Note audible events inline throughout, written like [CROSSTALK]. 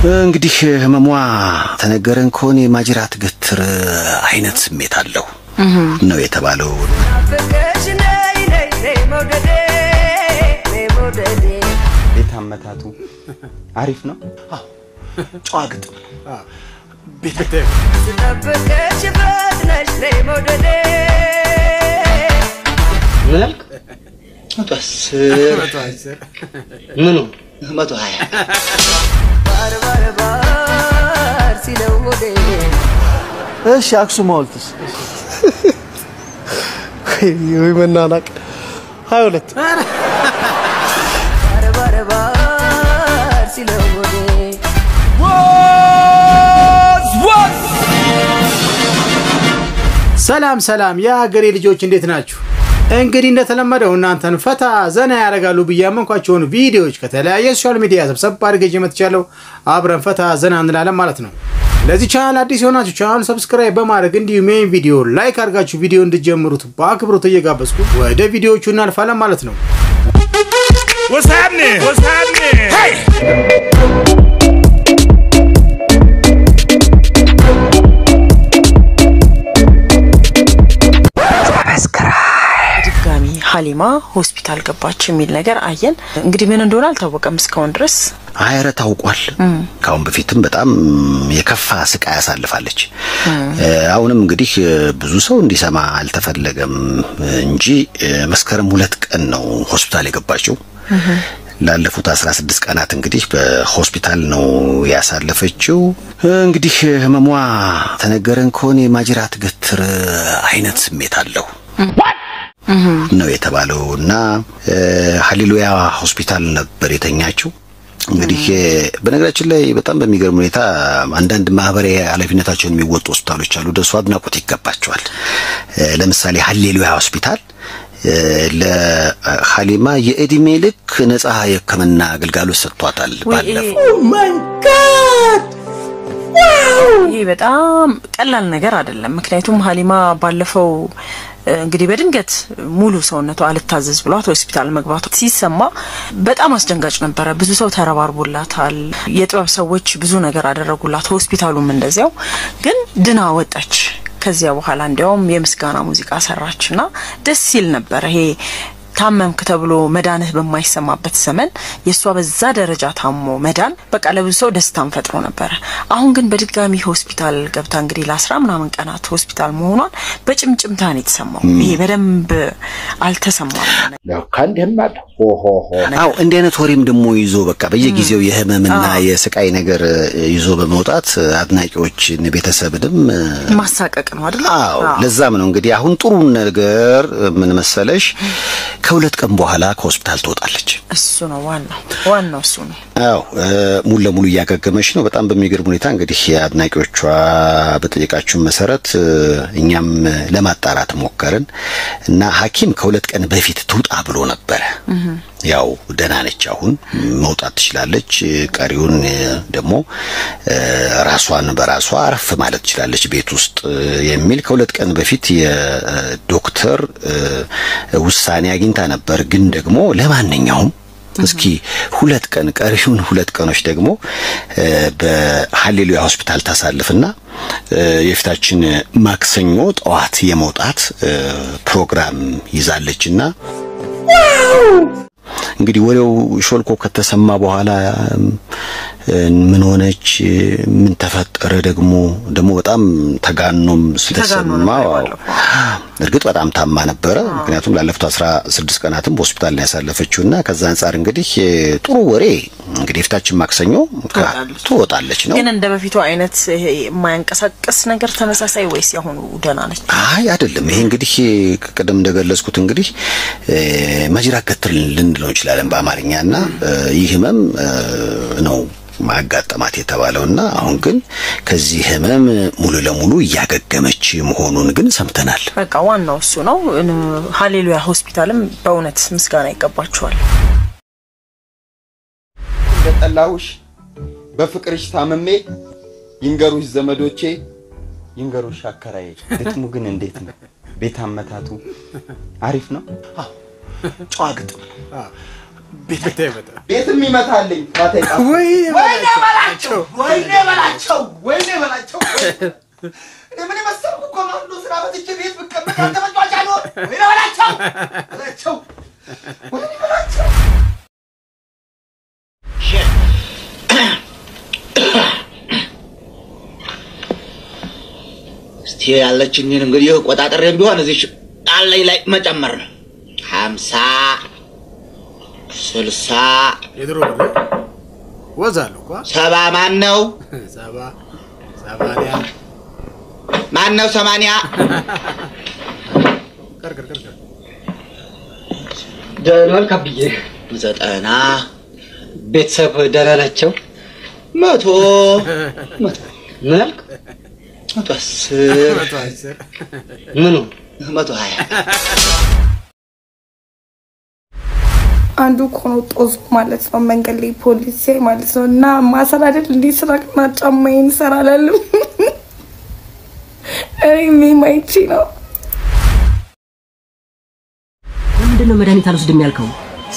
እንግዲህ ህመሟ ተነገረን ከሆነ የማጅራት ገትር አይነት ስሜት አለው ነው የተባለው። ቤት አመታቱ አሪፍ ነው። ጨዋ ግጥም ምን አልክ? መቶ አስር ምኑ መቶ ሀያ እሺ አክሱም ሐውልትስ? ወይ መናናቅ ሀያ ሁለት ሰላም ሰላም። የሀገሬ ልጆች እንዴት ናችሁ? እንግዲህ እንደተለመደው እናንተን ፈታ ዘና ያደርጋሉ ብዬ ያመንኳቸውን ቪዲዮዎች ከተለያየ social media ሰብሰብ አድርጌ መጥቻለሁ። አብረን ፈታ ዘና እንላለን ማለት ነው። ለዚህ ቻናል አዲስ የሆናችሁ channel subscribe በማድረግ እንዲሁም ይህን ቪዲዮ like አድርጋችሁ ቪዲዮ እንድጀምሩት በአክብሮት እየጋበዝኩ ወደ ቪዲዮዎቹ እናልፋለን ማለት ነው። ሀሊማ ሆስፒታል ገባች የሚል ነገር አየን። እንግዲህ ምን እንደሆነ አልታወቀም እስካሁን ድረስ። አይረ ታውቋል። ከአሁን በፊትም በጣም የከፋ ስቃይ ያሳልፋለች። አሁንም እንግዲህ ብዙ ሰው እንዲሰማ አልተፈለገም እንጂ መስከረም ሁለት ቀን ነው ሆስፒታል የገባችው። ላለፉት 16 ቀናት እንግዲህ በሆስፒታል ነው ያሳለፈችው። እንግዲህ ህመሟ ተነገረን ከሆነ የማጅራት ገትር አይነት ስሜት አለው ነው የተባለው እና ሀሌሉያ ሆስፒታል ነበር የተኛችው። እንግዲህ በነገራችን ላይ በጣም በሚገርም ሁኔታ አንዳንድ ማህበራዊ ኃላፊነታቸውን የሚወጡ ሆስፒታሎች አሉ። ደሱ አድናቆት ይገባቸዋል። ለምሳሌ ሀሌሉያ ሆስፒታል ለሀሊማ የእድሜ ልክ ነጻ የሕክምና አገልጋሎት ሰጥቷታል። ባለፈው ይሄ በጣም ቀላል ነገር አይደለም። ምክንያቱም ሀሊማ ባለፈው እንግዲህ በድንገት ሙሉ ሰውነቷ አልታዘዝ ብሏት ሆስፒታል መግባቷ ሲሰማ በጣም አስደንጋጭ ነበረ። ብዙ ሰው ተረባርቦላታል። የጥበብ ሰዎች ብዙ ነገር አደረጉላት። ሆስፒታሉም እንደዚያው። ግን ድና ወጣች። ከዚያ በኋላ እንዲያውም የምስጋና ሙዚቃ ሰራችና ደስ ሲል ነበረ። ይሄ ታመምክ ተብሎ መዳንህ በማይሰማበት ዘመን የእሷ በዛ ደረጃ ታሞ መዳን በቃ ለብዙ ሰው ደስታን ፈጥሮ ነበረ። አሁን ግን በድጋሚ ሆስፒታል ገብታ እንግዲህ ለአስራ ምናምን ቀናት ሆስፒታል መሆኗን በጭምጭምታ ነው የተሰማው። ይሄ በደንብ አልተሰማም። አው እንዲህ አይነት ወሬም ደግሞ ይዞ በቃ በየጊዜው የህመምና የስቃይ ነገር ይዞ በመውጣት አድናቂዎችን ቤተሰብንም ማሳቀቅ ነው አይደል? አዎ ለዛም ነው እንግዲህ አሁን ጥሩ ነገር ምን መሰለሽ ከሁለት ቀን በኋላ ከሆስፒታል ትወጣለች። እሱ ነው ዋናው ዋናው እሱ ነው። አዎ ሙሉ ለሙሉ እያገገመች ነው። በጣም በሚገርም ሁኔታ እንግዲህ የአድናቂዎቿ በጠየቃችሁን መሰረት እኛም ለማጣራት ሞከርን እና ሐኪም ከሁለት ቀን በፊት ትውጣ ብሎ ነበረ። ያው ደህና ነች፣ አሁን መውጣት ትችላለች። ቀሪውን ደግሞ ራሷን በራሷ አረፍ ማለት ትችላለች ቤት ውስጥ የሚል ከሁለት ቀን በፊት የዶክተር ውሳኔ አግኝታ ነበር። ግን ደግሞ ለማንኛውም እስኪ ሁለት ቀን ቀሪውን ሁለት ቀኖች ደግሞ በሀሌሉያ ሆስፒታል ታሳልፍና የፊታችን ማክሰኞ ጠዋት የመውጣት ፕሮግራም ይዛለችና እንግዲህ ወሬው ሾልኮ ከተሰማ በኋላ ምን ሆነች፣ ምን ተፈጠረ ደግሞ? ደግሞ በጣም ተጋኖም ስለሰማ እርግጥ በጣም ታማ ነበረ። ምክንያቱም ላለፉት አስራ ስድስት ቀናትም በሆስፒታል ነው ያሳለፈችው እና ከዛ አንጻር እንግዲህ ጥሩ ወሬ እንግዲህ የፊታችን ማክሰኞ ትወጣለች ነው። ግን እንደ በፊቱ አይነት ይሄ የማያንቀሳቀስ ነገር ተመሳሳይ ወይስ ያሁኑ ደህና ነች? አይ አይደለም። ይሄ እንግዲህ ቅድም እንደገለጽኩት እንግዲህ ማጅራት ገትር ልንለው እንችላለን በአማርኛ እና ይህ ህመም ነው ማጋጠማት የተባለውና አሁን ግን ከዚህ ህመም ሙሉ ለሙሉ እያገገመች መሆኑን ግን ሰምተናል። በቃ ዋናው እሱ ነው። ሀሌሉያ ሆስፒታልም በእውነት ምስጋና ይገባቸዋል። እንደጠላሁሽ በፍቅርሽ ታምሜ? ይንገሩሽ ዘመዶቼ። ይንገሩሽ አከራዬ። ግጥሙ ግን እንዴት ነው? ቤት አመታቱ አሪፍ ነው። ጨዋ ግጥም ቤትም ይመታልኝ። ወይኔ በላቸው። ወይኔ በላቸው! ወይኔ በላቸው! ምን የመሰልኩ ኮማንዶ ስራ በትቼ ቤት ብቀመጥ አንተ መጫወቻ ነው ወይኔ በላቸው! በላቸው እስቲ ያለችኝን እንግዲህ ቆጣጠሬም ቢሆን እዚህ አለኝ ላይ መጨመር ነው። ሀምሳ ስልሳ ሰባ ማን ነው? [LAUGHS] ሰባ ሰማንያ ማን ነው? ሰማንያ [LAUGHS] ደህና አብዬ። ዘጠና ቤተሰብ ደህና ናቸው? መቶ [LAUGHS] መቶ ምን አልክ? መቶ አስር መቶ አስር ምኑ መቶ ሀያ አንዱ እኮ ነው ጦዝ ማለት ነው። መንገድ ላይ ፖሊስ ሲያይ ማለት ነው። እና ማሰር አይደል እንዲህ ስራ ቅና ጫማዬን እሰራላለሁ። እኔ ማይቺ ነው ለምንድን ነው መድኃኒት አልወስድም ያልከው?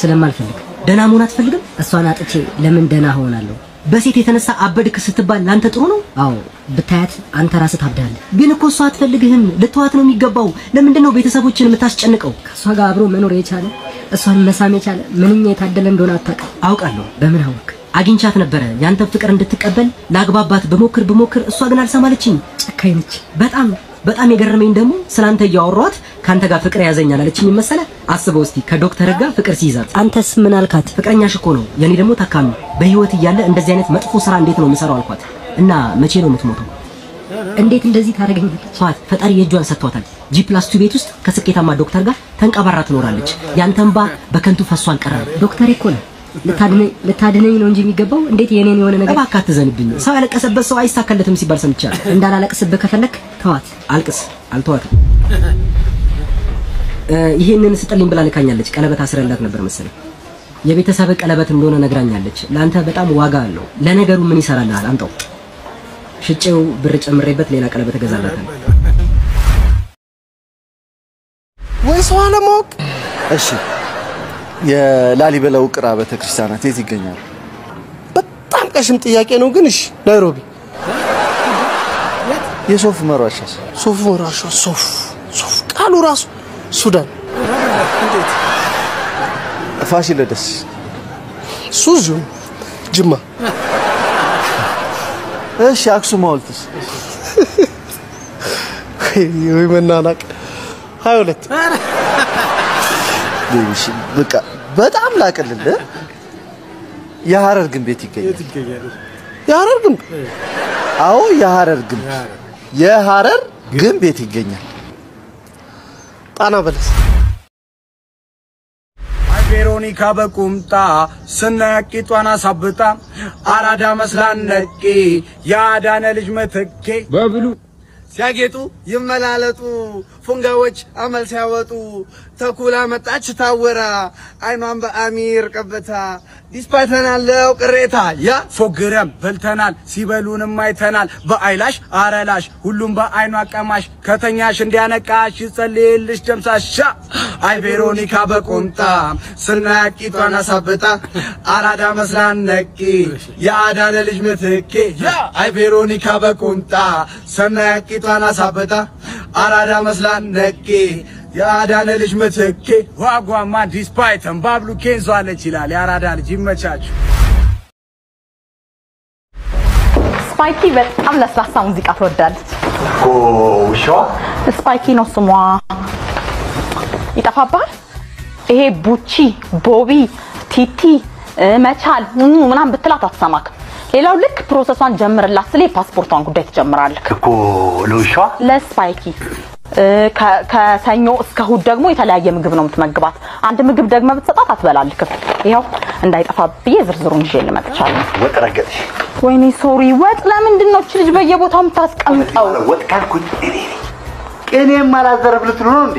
ስለማልፈልግ። ደህና መሆን አትፈልግም? እሷን አጥቼ ለምን ደህና ሆናለሁ? በሴት የተነሳ አበድክ ስትባል ላንተ ጥሩ ነው? አዎ ብታያት አንተ ራስህ ታብዳለህ። ግን እኮ እሷ አትፈልግህም። ልትዋት ነው የሚገባው። ለምንድን ነው ቤተሰቦችን የምታስጨንቀው? ከእሷ ጋር አብሮ መኖር የቻለ እሷን መሳም የቻለ ምንኛ የታደለ እንደሆነ አታውቅም። አውቃለሁ። በምን አወቅ? አግኝቻት ነበረ ያንተን ፍቅር እንድትቀበል ላግባባት በሞክር በሞክር እሷ ግን አልሰማለችኝ። ጨካኝ ነች በጣም በጣም የገረመኝ ደግሞ ስላንተ እያወሯት ከአንተ ጋር ፍቅር ያዘኛል አለችኝ መሰለ። አስበው እስቲ ከዶክተር ጋር ፍቅር ሲይዛት። አንተስ ምን አልካት? ፍቅረኛሽ እኮ ነው፣ የኔ ደግሞ ታካሚ። በህይወት እያለ እንደዚህ አይነት መጥፎ ስራ እንዴት ነው የምሰራው አልኳት። እና መቼ ነው የምትሞተው? እንዴት እንደዚህ ታደርገኛለች? ፈጣሪ የእጇን ሰጥቷታል። G plus two ቤት ውስጥ ከስኬታማ ዶክተር ጋር ተንቀባራ ትኖራለች። ያንተን እንባ በከንቱ ፈሶ አልቀረም። ዶክተር እኮ ነው ልታድነኝ ነው እንጂ የሚገባው እንዴት የኔን የሆነ ነገር እባክህ አትዘንብኝ። ሰው ያለቀሰበት ሰው አይሳካለትም ሲባል ሰምቻለሁ። [LAUGHS] እንዳላለቅስብህ ከፈለክ ተዋት፣ አልቅስ። አልተዋትም። ይህንን ስጥልኝ ብላ ልካኛለች። ቀለበት አስረላት ነበር መሰለኝ። የቤተሰብ ቀለበት እንደሆነ ነግራኛለች። ለአንተ በጣም ዋጋ አለው። ለነገሩ ምን ይሰራልሃል? አምጣው። ሽጬው ብር ጨምሬበት ሌላ ቀለበት እገዛላታለሁ። ወይ ሰው አለማወቅ። እሺ የላሊበላ ውቅር አብያተ ክርስቲያናት የት ይገኛሉ? በጣም ቀሽም ጥያቄ ነው ግን እሺ፣ ናይሮቢ። የሶፍ ዑመር ሶፍ ዑመር ሶፍ ሶፍ። ቃሉ ራሱ ሱዳን። ፋሲለደስ። እሱ እዚሁ ጅማ። እሺ አክሱም ሐውልትስ? ወይ መናናቅ። 22 ልሽ በቃ በጣም ላቅልልህ። የሐረር ግንብ ቤት ይገኛል። የሐረር ግንብ? አዎ፣ የሐረር ግንብ። የሐረር ግንብ ቤት ይገኛል። ጣና በለስ። ቬሮኒካ በቁምጣ ስናያቂ ጧና ሳብጣ አራዳ መስላን ነቂ የአዳነ ልጅ መተኬ በብሉ። ሲያጌጡ ይመላለጡ። ፉንጋዎች አመል ሲያወጡ ተኩላ መጣች ታወራ አይኗን በአሚር ቀበታ። ዲስፓይተናለው ቅሬታ። ያ ፎግረም በልተናል ሲበሉንም አይተናል። በአይላሽ አረላሽ ሁሉም በአይኗ አቀማሽ ከተኛሽ እንዲያነቃሽ ይጸልይልሽ ደምሳሻ አይ ቬሮኒካ በቁምጣ ስናያት ቂጧን አሳብጣ። አራዳ መስላን ነቂ የአዳነ ልጅ ምትኬ። አይ ቬሮኒካ በቁምጣ ስናያት ቂጧን አሳብጣ። አራዳ ነቂ የአዳነ ልጅ ምትኬ ዋጓማ ዲስፓይተን ባብሉ ኬንዞ አለች ይላል የአራዳ ልጅ ይመቻችሁ። ስፓይኪ በጣም ለስላሳ ሙዚቃ ትወዳለች። ውሻዋ ስፓይኪ ነው ስሟ። ይጠፋብሃል። ይሄ ቡቺ፣ ቦቢ፣ ቲቲ፣ መቻል ሙ ምናምን ብትላት አትሰማክም። ሌላው ልክ process ዋን ጀምርላት ስለ የፓስፖርቷን ጉዳይ ትጀምራለህ። እኮ ለውሻዋ ለስፓይኪ ከሰኞ እስከ እሑድ ደግሞ የተለያየ ምግብ ነው የምትመግባት። አንድ ምግብ ደግመህ ብትሰጣት አትበላልክም። ይኸው እንዳይጠፋ ብዬ ዝርዝሩን ይዤ መጥቻለሁ። ወጥ ረገጥሽ። ወይኔ sorry፣ ወጥ ለምንድን ነው እች ልጅ በየቦታው የምታስቀምጠው? ወጥ ካልኩኝ እኔ ቅኔም አላዘርፍ ልትሉ ነው እንዴ?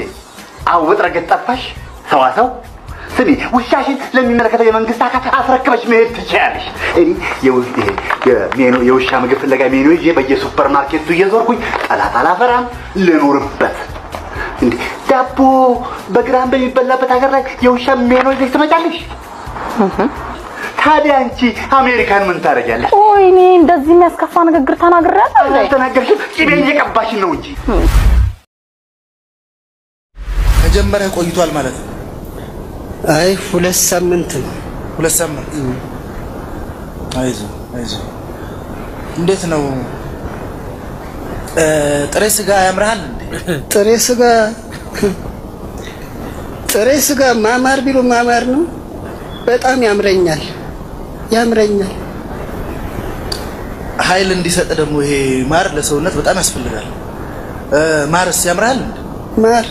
አዎ ወጥ ረገጥ ጠፋሽ። ሰዋሰው ስሚ፣ ውሻሽን ለሚመለከተው የመንግስት አካል አስረክበሽ መሄድ ትችያለሽ። እኔ የው- ይሄ የሜኑ የውሻ ምግብ ፍለጋ ሜኑ ይዤ በየሱፐር ማርኬቱ እየዞርኩኝ ጠላት አላፈራም፣ ልኑርበት። እንዴ ዳቦ በግራም በሚበላበት ሀገር ላይ የውሻ ሜኑ ይዘሽ ትመጫለሽ? ታዲያ አንቺ አሜሪካን ምን ታደርጊያለሽ? ቆይ እኔ እንደዚህ የሚያስከፋ ንግግር ተናግሬያለሁ? አልተናገርሽም። ቅቤ እየቀባሽን ነው እንጂ መጀመሪያ ቆይቷል ማለት ነው። አይ ሁለት ሳምንት ነው። ሁለት ሳምንት። አይዞ አይዞ። እንዴት ነው ጥሬ ስጋ ያምርሃል እንዴ? ጥሬ ስጋ ጥሬ ስጋ ማማር ቢሉ ማማር ነው። በጣም ያምረኛል ያምረኛል። ኃይል እንዲሰጥ ደግሞ ይሄ ማር ለሰውነት በጣም ያስፈልጋል። ማርስ ያምርሃል እንዴ? ማር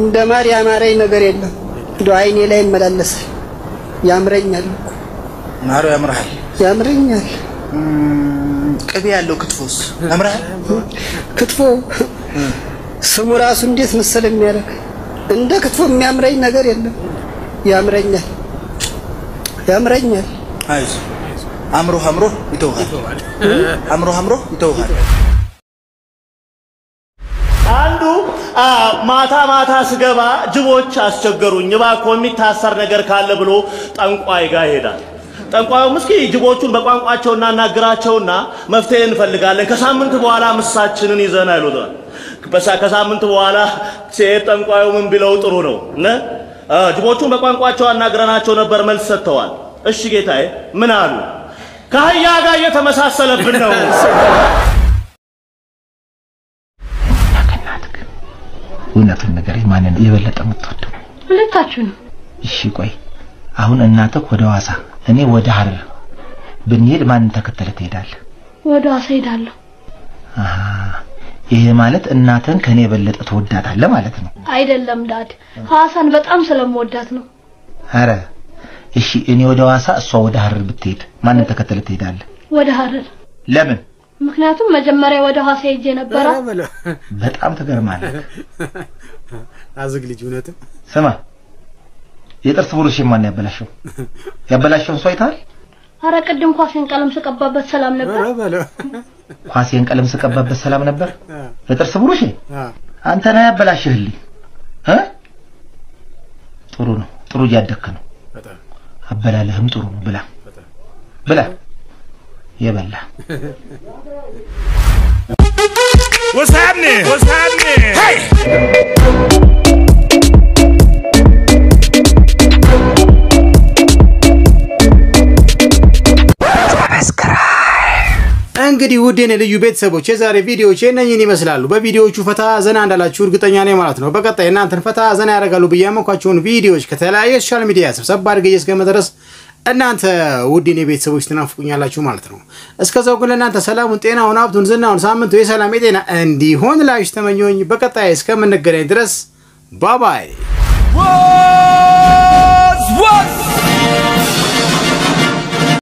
እንደ ማር ያማረኝ ነገር የለም። እንደው አይኔ ላይ ይመላለሳል። ያምረኛል ማሩ ያምርሃል። ያምረኛል። ቅቤ ያለው ክትፎስ ያምርሃል? ክትፎ ስሙ ራሱ እንዴት መሰለ የሚያደርግ እንደ ክትፎ የሚያምረኝ ነገር የለም። ያምረኛል ያምረኛል። አይዞ አምሮ አምሮ ይተውሃል። አምሮ አምሮ ይተውሃል። አንዱ አ፣ ማታ ማታ ስገባ ጅቦች አስቸገሩኝ፣ እባክዎ የሚታሰር ነገር ካለ ብሎ ጠንቋይ ጋር ይሄዳል። ጠንቋዩም እስኪ ጅቦቹን በቋንቋቸው እናናግራቸውና መፍትሄ እንፈልጋለን፣ ከሳምንት በኋላ ምሳችንን ይዘን አይሉታል። በሳ ከሳምንት በኋላ ሲሄድ ጠንቋዩ ምን ቢለው ጥሩ ነው ጅቦቹን በቋንቋቸው አናግረናቸው ነበር፣ መልስ ሰጥተዋል። እሺ ጌታዬ ምን አሉ? ከአህያ ጋር እየተመሳሰለብን ነው። እውነቱን ንገረኝ፣ ማንን የበለጠ የምትወደው? ሁለታችሁንም እሺ ቆይ አሁን እናትህ ወደ ሐዋሳ እኔ ወደ ሐረር ብንሄድ ማንን ተከተለ ትሄዳለህ? ወደ ሐዋሳ ሄዳለሁ። አሃ ይሄ ማለት እናትህን ከኔ የበለጠ ትወዳታለህ ማለት ነው። አይደለም ዳድ፣ ሐዋሳን በጣም ስለምወዳት ነው። አረ እሺ እኔ ወደ ሐዋሳ እሷ ወደ ሐረር ብትሄድ ማንን ተከተለ ትሄዳለህ? ወደ ሐረር ለምን? ምክንያቱም መጀመሪያ ወደ ሐዋሳ ሄጄ ነበረ። በጣም ትገርማለህ። አዝግ ልጅ እውነትም ስማ የጥርስ ብሩሽ ማን ያበላሸው? ያበላሸውን ሰው አይተሃል? አረ ቅድም ኳሴን ቀለም ስቀባበት ሰላም ነበር። ኳሴን ቀለም ስቀባበት ሰላም ነበር። የጥርስ ብሩሽ አንተ ነህ ያበላሽህልኝ እ ጥሩ ነው ጥሩ እያደግክ ነው። አበላለህም ጥሩ ነው። ብላ ብላ የበላ What's happening? What's happening? Hey! እንግዲህ ውድ የኔ ልዩ ቤተሰቦች የዛሬ ቪዲዮዎች እነኝን ይመስላሉ። በቪዲዮዎቹ ፈታ ዘና እንዳላችሁ እርግጠኛ ነኝ ማለት ነው። በቀጣይ እናንተን ፈታ ዘና ያደርጋሉ ብዬ ያመንኳቸውን ቪዲዮዎች ከተለያየ social media ሰብሰብ አድርጌ እስከመድረስ እናንተ ውድ የኔ ቤተሰቦች ትናፍቁኛላችሁ ማለት ነው። እስከዛው ግን ለእናንተ ሰላሙን፣ ጤናውን፣ ሀብቱን፣ ዝናውን ሳምንቱ የሰላም የጤና እንዲሆን ላሽ ተመኘሁኝ። በቀጣይ እስከምንገናኝ ድረስ ባባይ